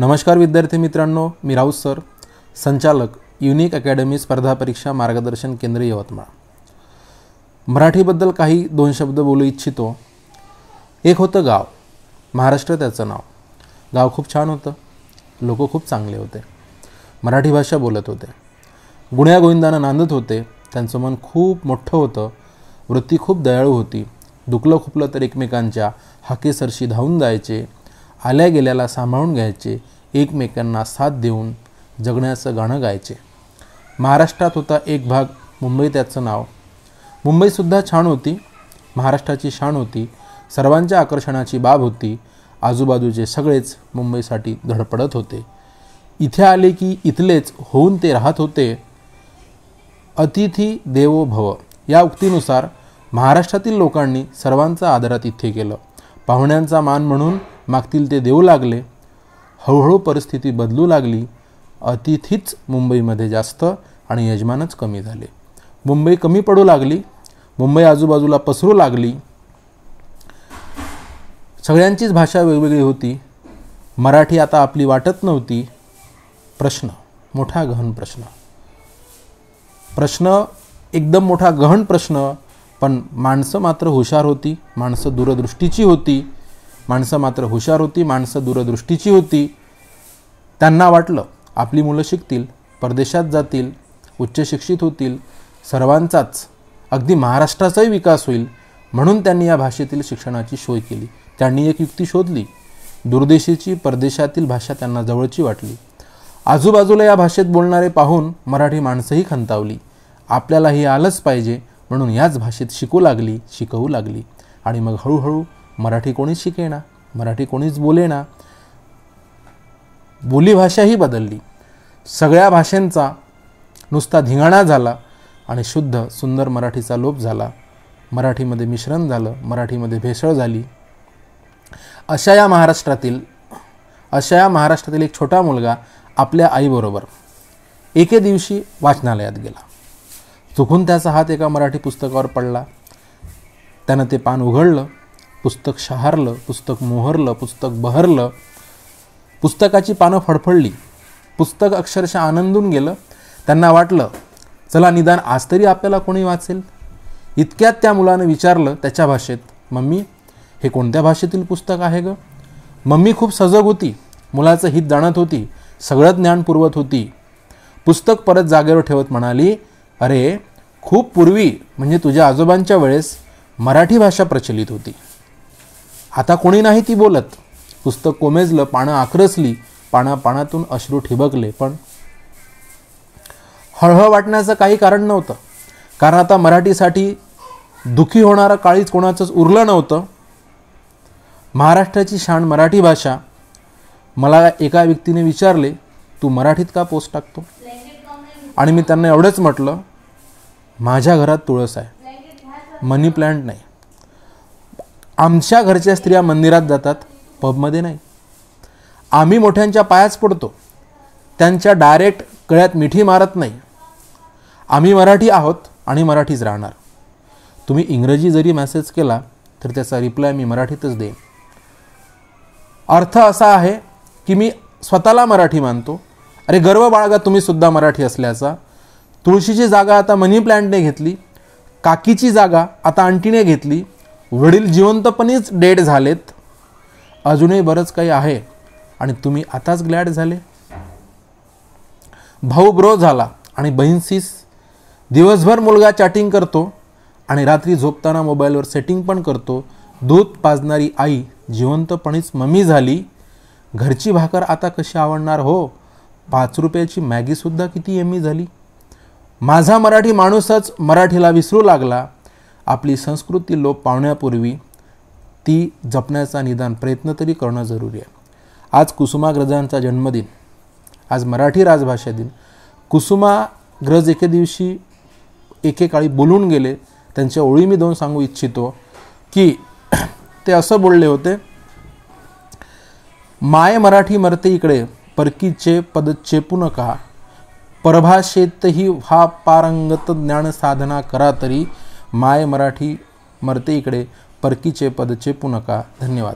नमस्कार विद्यार्थी मित्रांनो मी राऊत सर संचालक युनिक अकॅडमी स्पर्धा परीक्षा मार्गदर्शन केंद्र यवतमाळ. मराठीबद्दल काही दोन शब्द बोलू इच्छितो. एक होतं गाव महाराष्ट्र त्याचं नाव. गाव खूप छान होतं लोक खूप चांगले होते. मराठी भाषा बोलत होते. गुण्यागोविंदानं नांदत होते त्यांचं मन खूप मोठं होतं वृत्ती खूप दयाळू होती दुखलं खुपलं तर एकमेकांच्या हाकेसरशी धावून जायचे आल्या गेल्याला सांभाळून घ्यायचे एकमेकांना साथ देऊन जगण्याचं गाणं गायचे. महाराष्ट्रात होता एक भाग मुंबई त्याचं नाव. मुंबईसुद्धा छान होती महाराष्ट्राची शान होती सर्वांच्या आकर्षणाची बाब होती आजूबाजूचे सगळेच मुंबईसाठी धडपडत होते. इथे आले की इथलेच होऊन ते राहत होते. अतिथी देवो भव या उक्तीनुसार महाराष्ट्रातील लोकांनी सर्वांचा आदरात इथे केलं. पाहुण्यांचा मान म्हणून मागतील ते देऊ लागले. हळूहळू परिस्थिती बदलू लागली. अतिथीच मुंबईमध्ये जास्त आणि यजमानच कमी झाले. मुंबई कमी पडू लागली. मुंबई आजूबाजूला पसरू लागली. सगळ्यांचीच भाषा वेगवेगळी होती. मराठी आता आपली वाटत नव्हती. प्रश्न मोठा गहन प्रश्न. प्रश्न एकदम मोठा गहन प्रश्न पण माणसं मात्र हुशार होती. माणसं दूरदृष्टीची होती. माणसं मात्र हुशार होती माणसं दूरदृष्टीची होती. त्यांना वाटलं आपली मुलं शिकतील परदेशात जातील उच्च शिक्षित होतील सर्वांचाच अगदी महाराष्ट्राचाही विकास होईल म्हणून त्यांनी या भाषेतील शिक्षणाची सोय केली. त्यांनी एक युक्ती शोधली दूरदेशीची परदेशातील भाषा त्यांना जवळची वाटली. आजूबाजूला या भाषेत बोलणारे पाहून मराठी माणसंही खंतावली. आपल्यालाही आलंच पाहिजे म्हणून याच भाषेत शिकू लागली शिकवू लागली. आणि मग हळूहळू मराठी कोणीच शिकेना मराठी कोणीच बोलेना. बोलीभाषाही बदलली. सगळ्या भाषांचा नुसता धिंगाणा झाला आणि शुद्ध सुंदर मराठीचा लोप झाला. मराठीमध्ये मिश्रण झालं मराठीमध्ये भेसळ झाली. अशा या महाराष्ट्रातील अशा या महाराष्ट्रातील एक छोटा मुलगा आपल्या आईबरोबर एके दिवशी वाचनालयात गेला. चुकून त्याचा हात एका मराठी पुस्तकावर पडला. त्यानं ते पान उघडलं. पुस्तक शहारलं पुस्तक मोहरलं पुस्तक बहरलं पुस्तकाची पानं फडफडली पुस्तक अक्षरशः आनंदून गेलं. त्यांना वाटलं चला निदान आज तरी आपल्याला कोणी वाचेल? इतक्यात त्या मुलानं विचारलं त्याच्या भाषेत मम्मी हे कोणत्या भाषेतील पुस्तक आहे गं? मम्मी खूप सजग होती मुलाचं हित जाणत होती सगळं ज्ञान पुरवत होती. पुस्तक परत जागेवर ठेवत म्हणाली अरे खूप पूर्वी म्हणजे तुझ्या आजोबांच्या वेळेस मराठी भाषा प्रचलित होती. आता कोणी नाही ती बोलत. पुस्तक कोमेजलं पानं आक्रसली पाना पानातून अश्रू ठिबकले पण हळहळ वाटण्याचं काही कारण नव्हतं. कारण आता मराठीसाठी दुखी होणारं काळीच कोणाचंच उरलं नव्हतं. महाराष्ट्राची शान मराठी भाषा. मला एका व्यक्तीने विचारले तू मराठीत का पोस्ट टाकतो? आणि मी त्यांना एवढंच म्हटलं माझ्या घरात तुळस आहे. मनी प्लॅन्ट नाही. आमच्या घरच्या स्त्रिया मंदिरात जातात पबमध्ये नाही. आम्ही मोठ्यांच्या पायाच पडतो. त्यांच्या डायरेक्ट गळ्यात मिठी मारत नाही. आम्ही मराठी आहोत आणि मराठीच राहणार. तुम्ही इंग्रजी जरी मेसेज केला तर त्याचा रिप्लाय मी मराठीतच देईन. अर्थ असा आहे की मी स्वतःला मराठी मानतो. अरे गर्व बाळगा तुम्ही सुद्धा मराठी असल्याचा. तुळशीची जागा आता मनी प्लॅन्टने घेतली. काकीची जागा आता आंटीने घेतली. वडील जिवंतपणीच डेड झालेत. अजूनही बरंच काही आहे. आणि तुम्ही आताच ग्लॅड झाले. भाऊ ब्रो झाला आणि बहीणसीस दिवसभर मुलगा चॅटिंग करतो आणि रात्री झोपताना मोबाईलवर सेटिंग पण करतो. दूध पाजणारी आई जिवंतपणीच मम्मी झाली. घरची भाकर आता कशी आवडणार हो? पाच रुपयाची मॅगीसुद्धा किती एमी झाली? माझा मराठी माणूसच मराठीला विसरू लागला. आपली संस्कृती लोप पावण्यापूर्वी ती जपण्याचा निदान प्रयत्न तरी करणं जरुरी आहे. आज कुसुमाग्रजांचा जन्मदिन आज मराठी राजभाषा दिन कुसुमाग्रज एके दिवशी एकेकाळी बोलून गेले. त्यांच्या ओळी मी दोन सांगू इच्छितो की ते असं बोलले होते माय मराठी मरते इकडे परकीचे पद चेपू नका. परभाषेतही हा पारंगत ज्ञान साधना करा तरी माय मराठी मरते इकडे परकीचे पद चेपू नका धन्यवाद.